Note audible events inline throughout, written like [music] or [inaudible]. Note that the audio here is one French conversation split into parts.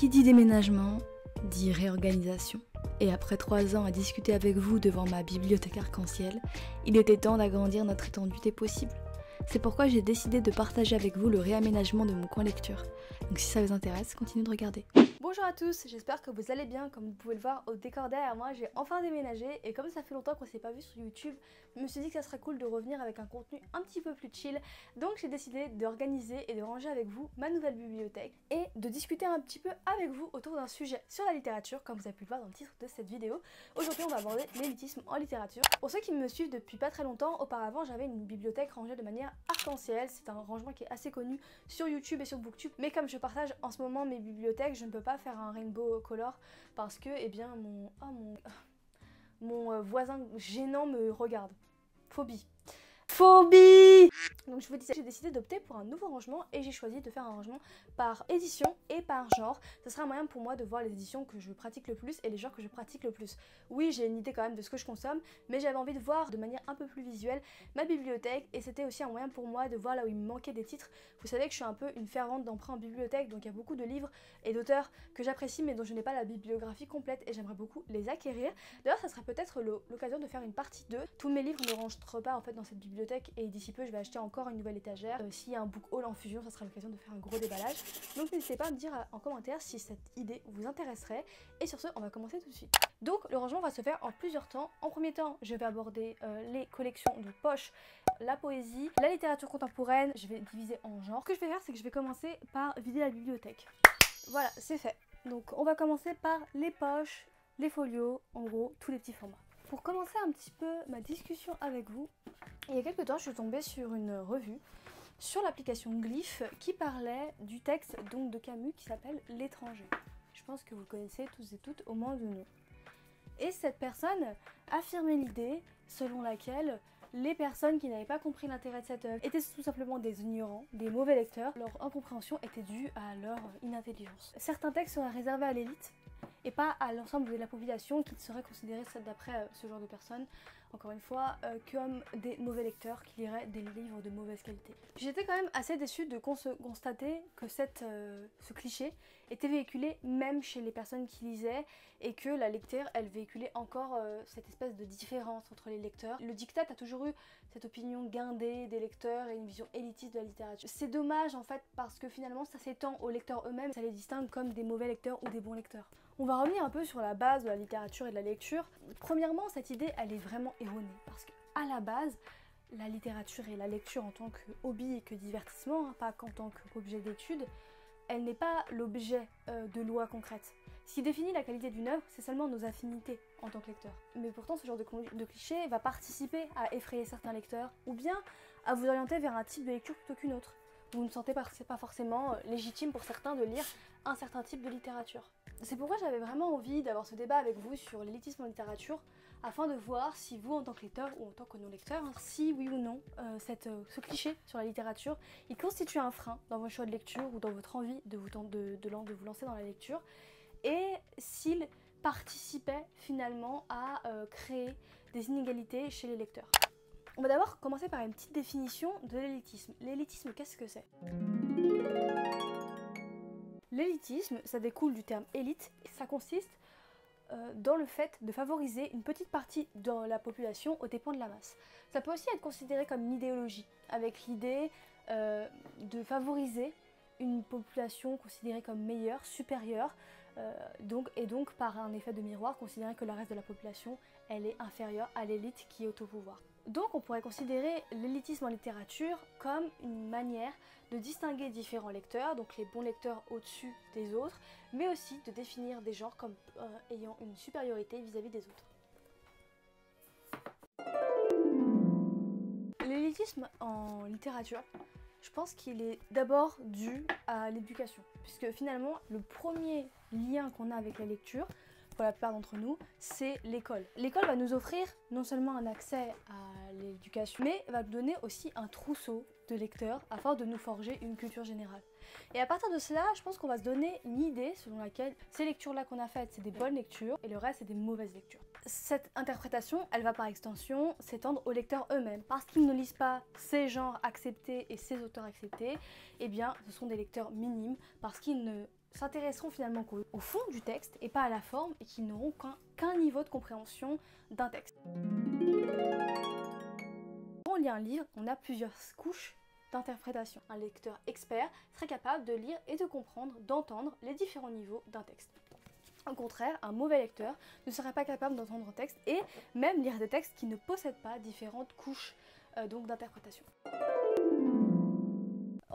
Qui dit déménagement dit réorganisation. Et après trois ans à discuter avec vous devant ma bibliothèque arc-en-ciel, il était temps d'agrandir notre étendue des possibles. C'est pourquoi j'ai décidé de partager avec vous le réaménagement de mon coin lecture. Donc si ça vous intéresse, continuez de regarder. Bonjour à tous, j'espère que vous allez bien. Comme vous pouvez le voir au décor derrière moi, j'ai enfin déménagé et comme ça fait longtemps qu'on s'est pas vu sur YouTube, je me suis dit que ça serait cool de revenir avec un contenu un petit peu plus chill. Donc j'ai décidé d'organiser et de ranger avec vous ma nouvelle bibliothèque et de discuter un petit peu avec vous autour d'un sujet sur la littérature, comme vous avez pu le voir dans le titre de cette vidéo. Aujourd'hui, on va aborder l'élitisme en littérature. Pour ceux qui me suivent depuis pas très longtemps, auparavant j'avais une bibliothèque rangée de manière arc-en-ciel. C'est un rangement qui est assez connu sur YouTube et sur Booktube. Mais comme je partage en ce moment mes bibliothèques, je ne peux pas faire un rainbow color parce que, eh bien, mon, oh, mon, [laughs] mon euh, voisin gênant me regarde. Phobie. Phobie Donc je vous disais, j'ai décidé d'opter pour un nouveau rangement et j'ai choisi de faire un rangement par édition et par genre. Ce sera un moyen pour moi de voir les éditions que je pratique le plus et les genres que je pratique le plus. Oui, j'ai une idée quand même de ce que je consomme, mais j'avais envie de voir de manière un peu plus visuelle ma bibliothèque et c'était aussi un moyen pour moi de voir là où il me manquait des titres. Vous savez que je suis un peu une fervente d'emprunt en bibliothèque, donc il y a beaucoup de livres et d'auteurs que j'apprécie mais dont je n'ai pas la bibliographie complète et j'aimerais beaucoup les acquérir. D'ailleurs, ça serait peut-être l'occasion de faire une partie 2. Tous mes livres ne rentrent pas en fait dans cette bibliothèque et d'ici peu je vais acheter encore une nouvelle étagère. Euh, s'il y a un book haul en fusion, ça sera l'occasion de faire un gros déballage. Donc n'hésitez pas à me dire euh, en commentaire si cette idée vous intéresserait. Et sur ce, on va commencer tout de suite. Donc le rangement va se faire en plusieurs temps. En premier temps, je vais aborder euh, les collections de poche, la poésie, la littérature contemporaine. Je vais diviser en genres. Ce que je vais faire, c'est que je vais commencer par vider la bibliothèque. Voilà, c'est fait. Donc on va commencer par les poches, les folios, en gros, tous les petits formats. Pour commencer un petit peu ma discussion avec vous, il y a quelques temps, je suis tombée sur une revue sur l'application Glyph qui parlait du texte donc de Camus qui s'appelle L'étranger. Je pense que vous connaissez tous et toutes au moins de nom. Et cette personne affirmait l'idée selon laquelle les personnes qui n'avaient pas compris l'intérêt de cette œuvre étaient tout simplement des ignorants, des mauvais lecteurs. Leur incompréhension était due à leur inintelligence. Certains textes seraient réservés à l'élite, et pas à l'ensemble de la population qui serait considérée, d'après euh, ce genre de personnes, encore une fois, euh, comme des mauvais lecteurs qui liraient des livres de mauvaise qualité. J'étais quand même assez déçue de constater que cette, euh, ce cliché était véhiculé même chez les personnes qui lisaient et que la lecture, elle véhiculait encore cette espèce de différence entre les lecteurs. Le dictat a toujours eu cette opinion guindée des lecteurs et une vision élitiste de la littérature. C'est dommage en fait parce que finalement ça s'étend aux lecteurs eux-mêmes, ça les distingue comme des mauvais lecteurs ou des bons lecteurs. On va revenir un peu sur la base de la littérature et de la lecture. Premièrement, cette idée, elle est vraiment erronée parce qu'à la base, la littérature et la lecture en tant que hobby et que divertissement, hein, pas qu'en tant qu'objet d'étude, elle n'est pas l'objet euh, de lois concrètes. Ce qui définit la qualité d'une œuvre, c'est seulement nos affinités en tant que lecteur. Mais pourtant, ce genre de, de, cliché va participer à effrayer certains lecteurs ou bien à vous orienter vers un type de lecture plutôt qu'une autre. Vous ne sentez pas, pas forcément euh, légitime pour certains de lire un certain type de littérature. C'est pourquoi j'avais vraiment envie d'avoir ce débat avec vous sur l'élitisme en littérature, afin de voir si vous, en tant que lecteur ou en tant que non-lecteur, hein, si oui ou non, euh, euh, ce cliché sur la littérature, il constitue un frein dans vos choix de lecture ou dans votre envie de vous, lancer dans la lecture, et s'il participait finalement à créer des inégalités chez les lecteurs. On va d'abord commencer par une petite définition de l'élitisme. L'élitisme, qu'est-ce que c'est? L'élitisme, ça découle du terme élite, ça consiste euh, dans le fait de favoriser une petite partie de la population aux dépens de la masse. Ça peut aussi être considéré comme une idéologie, avec l'idée euh, de favoriser une population considérée comme meilleure, supérieure, euh, donc, et donc par un effet de miroir, considérer que le reste de la population, elle est inférieure à l'élite qui est au pouvoir. Donc on pourrait considérer l'élitisme en littérature comme une manière de distinguer différents lecteurs, donc les bons lecteurs au-dessus des autres, mais aussi de définir des genres comme euh, ayant une supériorité vis-à-vis des autres. L'élitisme en littérature, je pense qu'il est d'abord dû à l'éducation, puisque finalement le premier lien qu'on a avec la lecture, pour la plupart d'entre nous, c'est l'école. L'école va nous offrir non seulement un accès à l'éducation, mais va nous donner aussi un trousseau de lecteurs afin de nous forger une culture générale. Et à partir de cela, je pense qu'on va se donner une idée selon laquelle ces lectures-là qu'on a faites, c'est des bonnes lectures et le reste, c'est des mauvaises lectures. Cette interprétation, elle va par extension s'étendre aux lecteurs eux-mêmes. Parce qu'ils ne lisent pas ces genres acceptés et ces auteurs acceptés, eh bien, ce sont des lecteurs minimes parce qu'ils ne s'intéresseront finalement au fond du texte et pas à la forme et qui n'auront qu'un niveau de compréhension d'un texte. Quand on lit un livre, on a plusieurs couches d'interprétation. Un lecteur expert serait capable de lire et de comprendre, d'entendre les différents niveaux d'un texte. Au contraire, un mauvais lecteur ne serait pas capable d'entendre un texte et même lire des textes qui ne possèdent pas différentes couches euh, d'interprétation.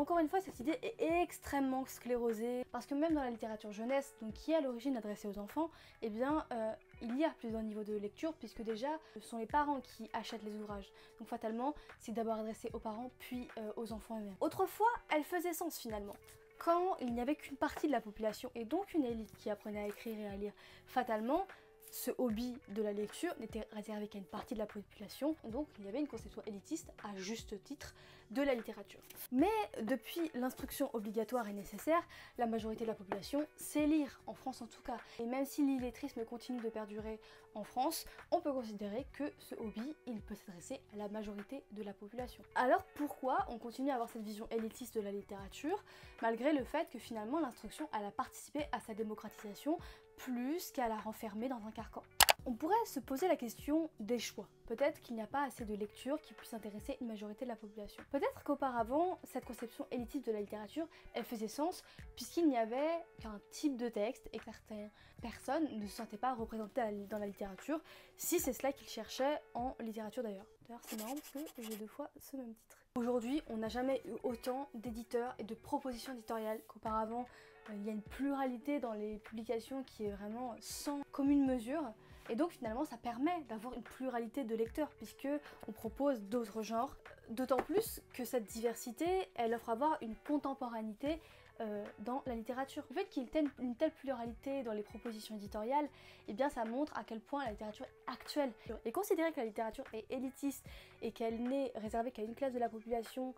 Encore une fois, cette idée est extrêmement sclérosée parce que même dans la littérature jeunesse, donc qui est à l'origine adressée aux enfants, eh bien, euh, il y a plusieurs niveaux de lecture puisque déjà, ce sont les parents qui achètent les ouvrages. Donc fatalement, c'est d'abord adressé aux parents puis euh, aux enfants eux-mêmes. Autrefois, elle faisait sens finalement quand il n'y avait qu'une partie de la population et donc une élite qui apprenait à écrire et à lire, fatalement, ce hobby de la lecture n'était réservé qu'à une partie de la population, donc il y avait une conception élitiste à juste titre de la littérature. Mais depuis l'instruction obligatoire et nécessaire, la majorité de la population sait lire, en France en tout cas. Et même si l'illettrisme continue de perdurer en France, on peut considérer que ce hobby, il peut s'adresser à la majorité de la population. Alors pourquoi on continue à avoir cette vision élitiste de la littérature, malgré le fait que finalement l'instruction, a participé à sa démocratisation plus qu'à la renfermer dans un carcan on pourrait se poser la question des choix. Peut-être qu'il n'y a pas assez de lectures qui puissent intéresser une majorité de la population. Peut-être qu'auparavant, cette conception élitiste de la littérature, elle faisait sens puisqu'il n'y avait qu'un type de texte et que certaines personnes ne se sentaient pas représentées dans la littérature, si c'est cela qu'ils cherchaient en littérature d'ailleurs. D'ailleurs, c'est marrant parce que j'ai deux fois ce même titre. Aujourd'hui, on n'a jamais eu autant d'éditeurs et de propositions éditoriales qu'auparavant. Euh, il y a une pluralité dans les publications qui est vraiment sans commune mesure. Et donc finalement ça permet d'avoir une pluralité de lecteurs puisque on propose d'autres genres. D'autant plus que cette diversité, elle offre à voir une contemporanéité euh, dans la littérature. Le fait qu'il y ait une telle pluralité dans les propositions éditoriales, eh bien ça montre à quel point la littérature est actuelle. Et considérer que la littérature est élitiste et qu'elle n'est réservée qu'à une classe de la population,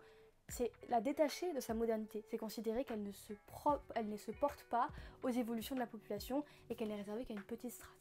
c'est la détacher de sa modernité. C'est considérer qu'elle ne, se porte pas aux évolutions de la population et qu'elle n'est réservée qu'à une petite strate.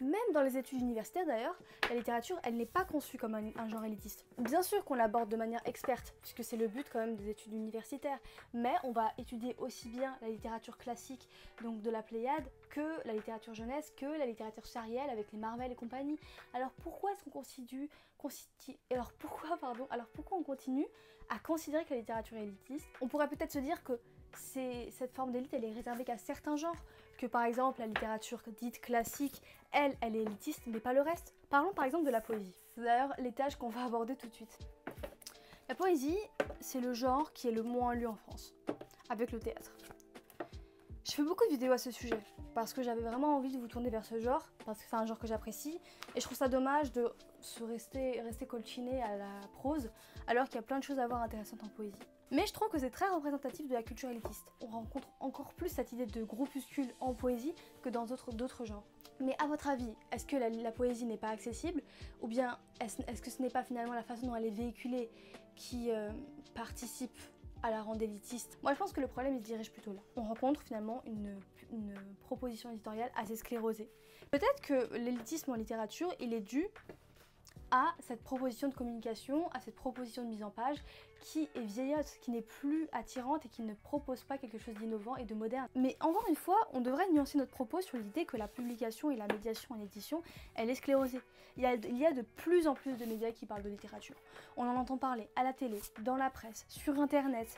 Même dans les études universitaires d'ailleurs, la littérature, elle n'est pas conçue comme un, genre élitiste. Bien sûr qu'on l'aborde de manière experte, puisque c'est le but quand même des études universitaires, mais on va étudier aussi bien la littérature classique, donc de la Pléiade, que la littérature jeunesse, que la littérature sérielle avec les Marvel et compagnie. Alors pourquoi est-ce qu'on [laughs] pourquoi on continue à considérer que la littérature est élitiste? On pourrait peut-être se dire que cette forme d'élite, elle est réservée qu'à certains genres, que par exemple la littérature dite classique, elle, elle est élitiste, mais pas le reste. Parlons par exemple de la poésie. C'est d'ailleurs l'étage qu'on va aborder tout de suite. La poésie, c'est le genre qui est le moins lu en France, avec le théâtre. Je fais beaucoup de vidéos à ce sujet, parce que j'avais vraiment envie de vous tourner vers ce genre, parce que c'est un genre que j'apprécie, et je trouve ça dommage de se rester, rester colchiné à la prose, alors qu'il y a plein de choses à voir intéressantes en poésie. Mais je trouve que c'est très représentatif de la culture élitiste. On rencontre encore plus cette idée de groupuscule en poésie que dans d'autres genres. Mais à votre avis, est-ce que la, poésie n'est pas accessible? Ou bien est-ce que ce n'est pas finalement la façon dont elle est véhiculée qui euh, participe à la rendre élitiste? Moi je pense que le problème il se dirige plutôt là. On rencontre finalement une, une proposition éditoriale assez sclérosée. Peut-être que l'élitisme en littérature il est dû à cette proposition de communication, à cette proposition de mise en page qui est vieillotte, qui n'est plus attirante et qui ne propose pas quelque chose d'innovant et de moderne. Mais encore une fois, on devrait nuancer notre propos sur l'idée que la publication et la médiation en édition, elle est sclérosée. Il y, a, il y a de plus en plus de médias qui parlent de littérature. On en entend parler à la télé, dans la presse, sur internet,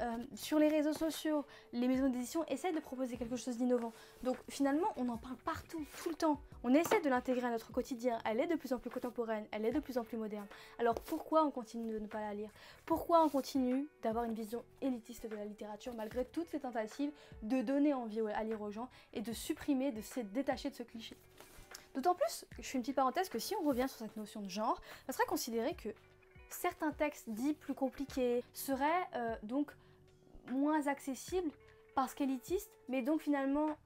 euh, sur les réseaux sociaux, les maisons d'édition essaient de proposer quelque chose d'innovant. Donc finalement, on en parle partout, tout le temps. On essaie de l'intégrer à notre quotidien. Elle est de plus en plus contemporaine, elle est de plus en plus moderne. Alors pourquoi on continue de ne pas la lire? Pourquoi on continue d'avoir une vision élitiste de la littérature malgré toutes ces tentatives de donner envie à lire aux gens et de supprimer, de se détacher de ce cliché? D'autant plus, je fais une petite parenthèse, que si on revient sur cette notion de genre, ça serait considéré que certains textes dits plus compliqués seraient euh, donc moins accessibles parce qu'élitistes, mais donc finalement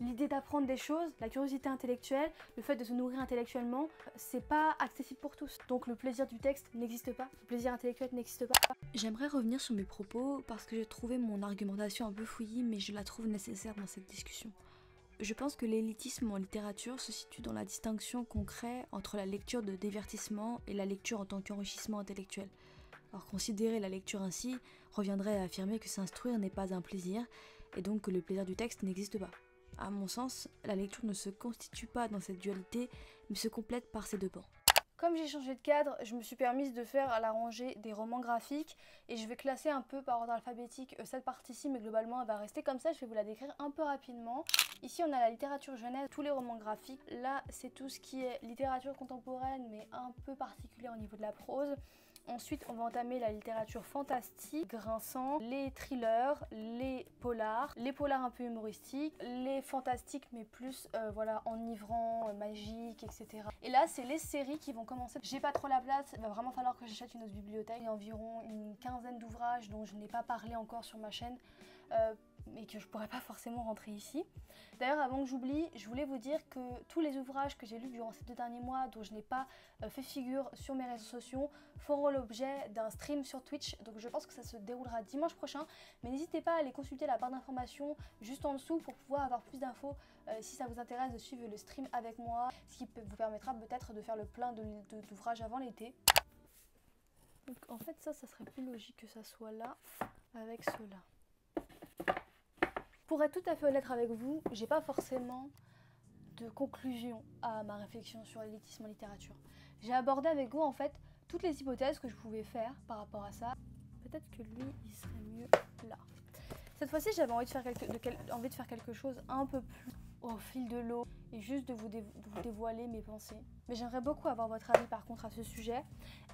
l'idée d'apprendre des choses, la curiosité intellectuelle, le fait de se nourrir intellectuellement, c'est pas accessible pour tous. Donc le plaisir du texte n'existe pas, le plaisir intellectuel n'existe pas. J'aimerais revenir sur mes propos parce que j'ai trouvé mon argumentation un peu fouillie, mais je la trouve nécessaire dans cette discussion. Je pense que l'élitisme en littérature se situe dans la distinction qu'on crée entre la lecture de divertissement et la lecture en tant qu'enrichissement intellectuel. Alors considérer la lecture ainsi reviendrait à affirmer que s'instruire n'est pas un plaisir et donc que le plaisir du texte n'existe pas. À mon sens, la lecture ne se constitue pas dans cette dualité, mais se complète par ces deux pans. Comme j'ai changé de cadre, je me suis permise de faire la rangée des romans graphiques et je vais classer un peu par ordre alphabétique euh, cette partie-ci, mais globalement elle va rester comme ça, je vais vous la décrire un peu rapidement. Ici on a la littérature jeunesse, tous les romans graphiques. Là c'est tout ce qui est littérature contemporaine, mais un peu particulier au niveau de la prose. Ensuite, on va entamer la littérature fantastique, grinçant, les thrillers, les polars, les polars un peu humoristiques, les fantastiques mais plus euh, voilà enivrants, euh, magiques, etc. Et là, c'est les séries qui vont commencer. J'ai pas trop la place, il va vraiment falloir que j'achète une autre bibliothèque. Il y a environ une quinzaine d'ouvrages dont je n'ai pas parlé encore sur ma chaîne. Euh, mais que je pourrais pas forcément rentrer ici. D'ailleurs, avant que j'oublie, je voulais vous dire que tous les ouvrages que j'ai lus durant ces deux derniers mois, dont je n'ai pas euh, fait figure sur mes réseaux sociaux, feront l'objet d'un stream sur Twitch. Donc je pense que ça se déroulera dimanche prochain. Mais n'hésitez pas à aller consulter la barre d'informations juste en dessous pour pouvoir avoir plus d'infos euh, si ça vous intéresse de suivre le stream avec moi, ce qui vous permettra peut-être de faire le plein d'ouvrages avant l'été. Donc en fait ça, ça serait plus logique que ça soit là avec cela. Pour être tout à fait honnête avec vous, j'ai pas forcément de conclusion à ma réflexion sur l'élitisme en littérature. J'ai abordé avec vous en fait toutes les hypothèses que je pouvais faire par rapport à ça. Peut-être que lui, il serait mieux là. Cette fois-ci, j'avais envie, de faire quelque, envie de faire quelque chose un peu plus au fil de l'eau et juste de vous, dévoiler mes pensées. Mais j'aimerais beaucoup avoir votre avis par contre à ce sujet.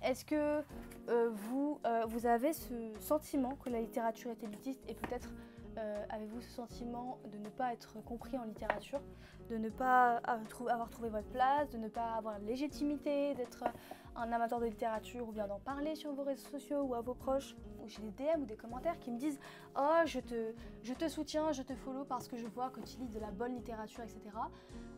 Est-ce que euh, vous, euh, vous avez ce sentiment que la littérature est élitiste et peut-être euh, avez-vous ce sentiment de ne pas être compris en littérature, de ne pas avoir trouvé votre place, de ne pas avoir la légitimité d'être un amateur de littérature ou bien d'en parler sur vos réseaux sociaux ou à vos proches ou j'ai des DM ou des commentaires qui me disent Oh, je te, je te soutiens, je te follow parce que je vois que tu lis de la bonne littérature, etc.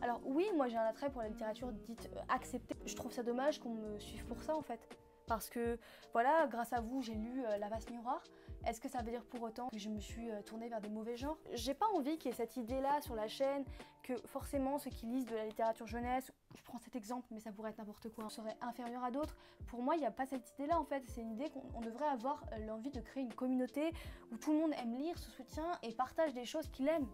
Alors, oui, moi j'ai un attrait pour la littérature dite euh, acceptée. Je trouve ça dommage qu'on me suive pour ça en fait. Parce que, voilà, grâce à vous, j'ai lu euh, La Vaste Miroir. Est-ce que ça veut dire pour autant que je me suis euh, tournée vers des mauvais genres? J'ai pas envie qu'il y ait cette idée-là sur la chaîne que forcément ceux qui lisent de la littérature jeunesse, je prends cet exemple mais ça pourrait être n'importe quoi, serait inférieur à d'autres. Pour moi, il n'y a pas cette idée-là en fait. C'est une idée qu'on devrait avoir euh, l'envie de créer une communauté où tout le monde aime lire, se soutient et partage des choses qu'il aime.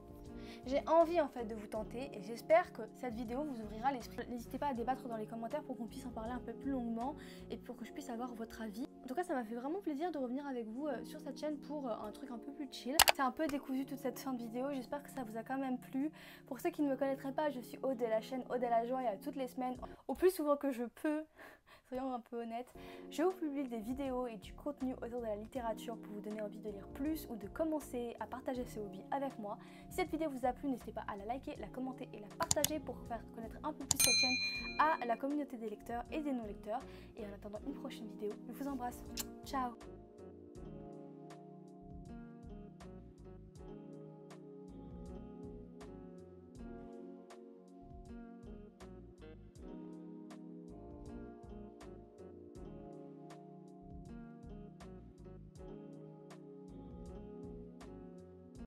J'ai envie en fait de vous tenter et j'espère que cette vidéo vous ouvrira l'esprit. N'hésitez pas à débattre dans les commentaires pour qu'on puisse en parler un peu plus longuement et pour que je puisse avoir votre avis. En tout cas, ça m'a fait vraiment plaisir de revenir avec vous euh, sur cette chaîne pour euh, un truc un peu plus chill. C'est un peu décousu toute cette fin de vidéo, j'espère que ça vous a quand même plu. Pour ceux qui ne me connaîtraient pas, je suis Aude de la chaîne Aude à la joie, y a toutes les semaines, au plus souvent que je peux soyons un peu honnêtes, je vous publie des vidéos et du contenu autour de la littérature pour vous donner envie de lire plus ou de commencer à partager ses hobbies avec moi. Si cette vidéo vous a plu, n'hésitez pas à la liker, la commenter et la partager pour faire connaître un peu plus cette chaîne à la communauté des lecteurs et des non-lecteurs. Et en attendant une prochaine vidéo, je vous embrasse. Ciao